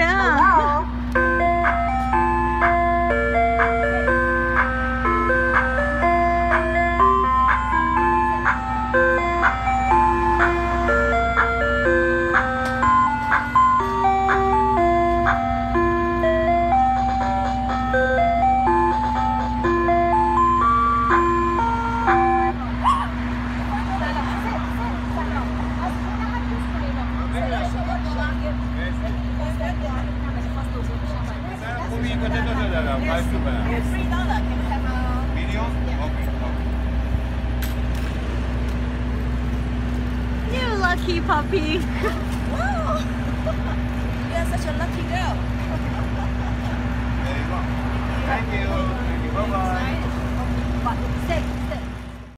人啊。Three dollar. Can we have a? Okay, okay. You lucky puppy. wow? You're such a lucky girl.